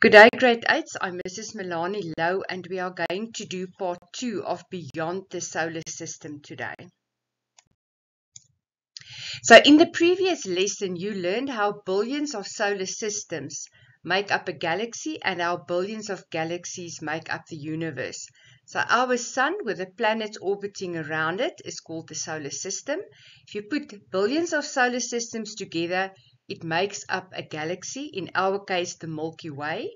Good day, grade 8s. I'm Mrs. Milani Low, and we are going to do part 2 of Beyond the Solar System today. So in the previous lesson, you learned how billions of solar systems make up a galaxy and how billions of galaxies make up the universe. So our sun with the planets orbiting around it is called the solar system. If you put billions of solar systems together, it makes up a galaxy, in our case the Milky Way.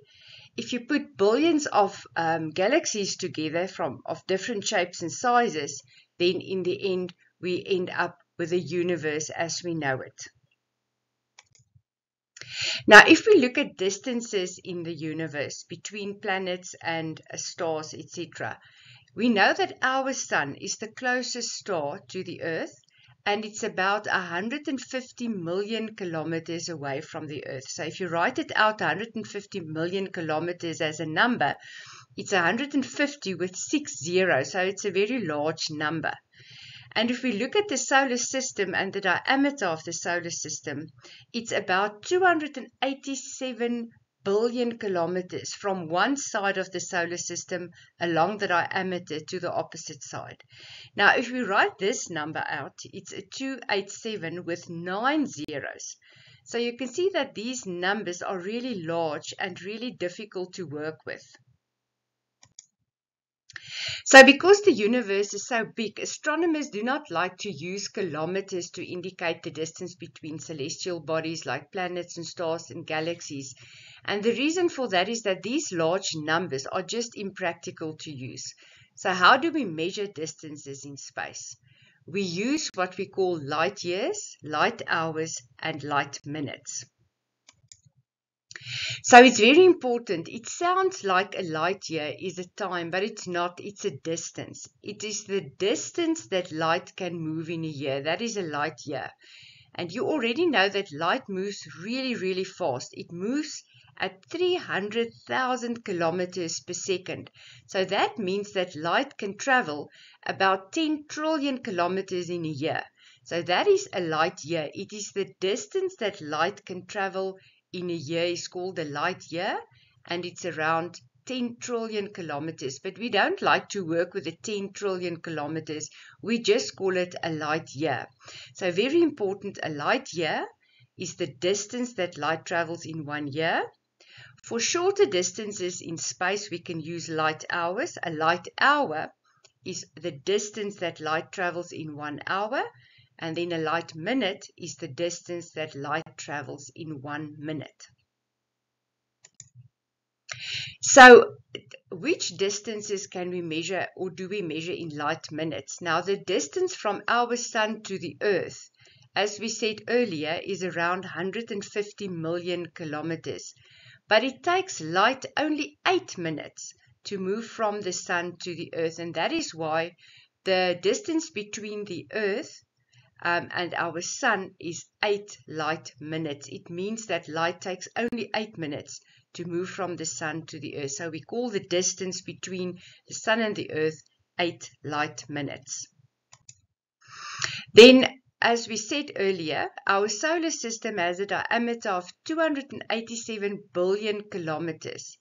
If you put billions of um, galaxies together from of different shapes and sizes, then in the end we end up with the universe as we know it. Now, if we look at distances in the universe between planets and uh, stars, etc., we know that our sun is the closest star to the Earth and it's about 150 million kilometers away from the Earth. So if you write it out 150 million kilometers as a number, it's 150 with six zeros, so it's a very large number. And if we look at the solar system and the diameter of the solar system, it's about 287 billion kilometers from one side of the solar system along the diameter to the opposite side. Now, if we write this number out, it's a 287 with nine zeros. So you can see that these numbers are really large and really difficult to work with. So because the universe is so big, astronomers do not like to use kilometers to indicate the distance between celestial bodies like planets and stars and galaxies. And the reason for that is that these large numbers are just impractical to use. So how do we measure distances in space? We use what we call light years, light hours, and light minutes. So it's very important. It sounds like a light year is a time, but it's not. It's a distance. It is the distance that light can move in a year. That is a light year. And you already know that light moves really, really fast. It moves at 300,000 kilometers per second. So that means that light can travel about 10 trillion kilometers in a year. So that is a light year. It is the distance that light can travel in a year is called a light year and it's around 10 trillion kilometers. But we don't like to work with the 10 trillion kilometers. We just call it a light year. So very important, a light year is the distance that light travels in one year. For shorter distances in space, we can use light hours. A light hour is the distance that light travels in one hour and then a light minute is the distance that light travels in one minute. So which distances can we measure or do we measure in light minutes? Now the distance from our sun to the earth, as we said earlier, is around 150 million kilometers. But it takes light only 8 minutes to move from the sun to the earth and that is why the distance between the earth um, and our sun is 8 light minutes. It means that light takes only 8 minutes to move from the sun to the earth. So we call the distance between the sun and the earth 8 light minutes. Then, as we said earlier, our solar system has a diameter of 287 billion kilometers,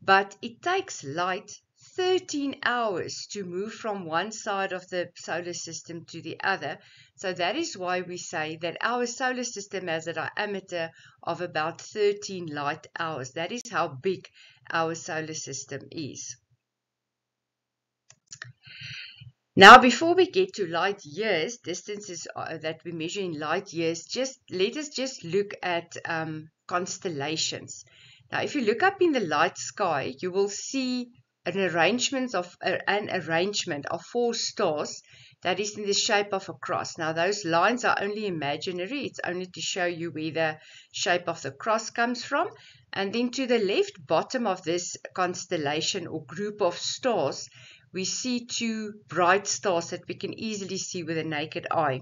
but it takes light 13 hours to move from one side of the solar system to the other. So that is why we say that our solar system has a diameter of about 13 light hours. That is how big our solar system is. Now, before we get to light years, distances uh, that we measure in light years, just let us just look at um, constellations. Now, if you look up in the light sky, you will see an arrangement of uh, an arrangement of four stars that is in the shape of a cross. Now those lines are only imaginary. It's only to show you where the shape of the cross comes from. And then to the left bottom of this constellation or group of stars we see two bright stars that we can easily see with a naked eye.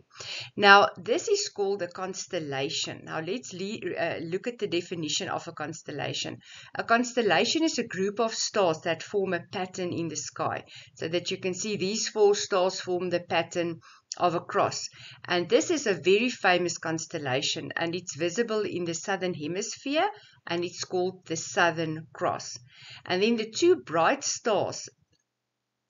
Now, this is called a constellation. Now, let's uh, look at the definition of a constellation. A constellation is a group of stars that form a pattern in the sky. So that you can see these four stars form the pattern of a cross. And this is a very famous constellation and it's visible in the southern hemisphere and it's called the Southern Cross. And then the two bright stars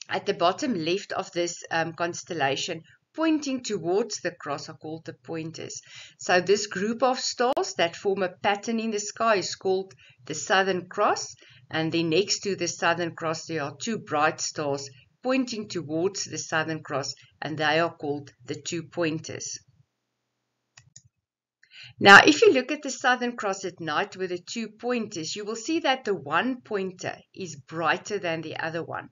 at the bottom left of this um, constellation pointing towards the cross are called the pointers. So this group of stars that form a pattern in the sky is called the Southern Cross. And then next to the Southern Cross there are two bright stars pointing towards the Southern Cross and they are called the two pointers. Now, if you look at the Southern Cross at night with the two pointers, you will see that the one pointer is brighter than the other one.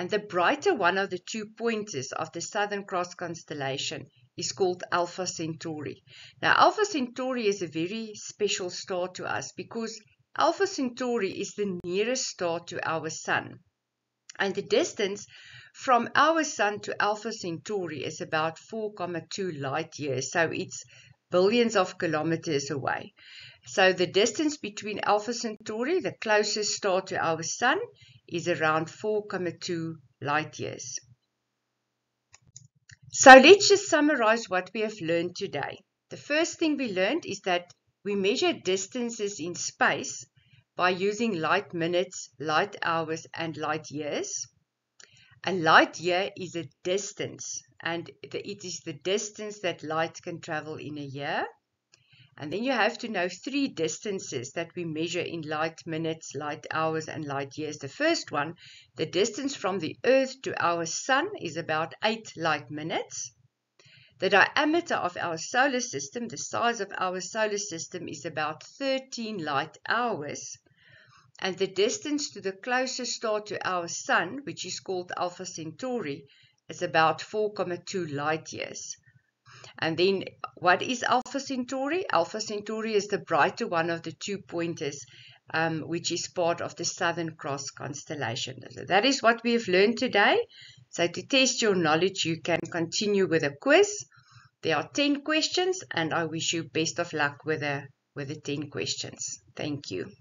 And the brighter one of the two pointers of the Southern Cross constellation is called Alpha Centauri. Now, Alpha Centauri is a very special star to us because Alpha Centauri is the nearest star to our Sun. And the distance from our Sun to Alpha Centauri is about 4,2 light years. So it's billions of kilometers away. So the distance between Alpha Centauri, the closest star to our Sun, is around 4,2 light years. So let's just summarize what we have learned today. The first thing we learned is that we measure distances in space by using light minutes, light hours, and light years. A light year is a distance, and it is the distance that light can travel in a year. And then you have to know three distances that we measure in light minutes, light hours, and light years. The first one, the distance from the Earth to our Sun is about 8 light minutes. The diameter of our solar system, the size of our solar system, is about 13 light hours. And the distance to the closest star to our Sun, which is called Alpha Centauri, is about 4,2 light years. And then what is Alpha Centauri? Alpha Centauri is the brighter one of the two pointers, um, which is part of the Southern Cross constellation. So that is what we have learned today. So to test your knowledge, you can continue with a quiz. There are 10 questions and I wish you best of luck with the, with the 10 questions. Thank you.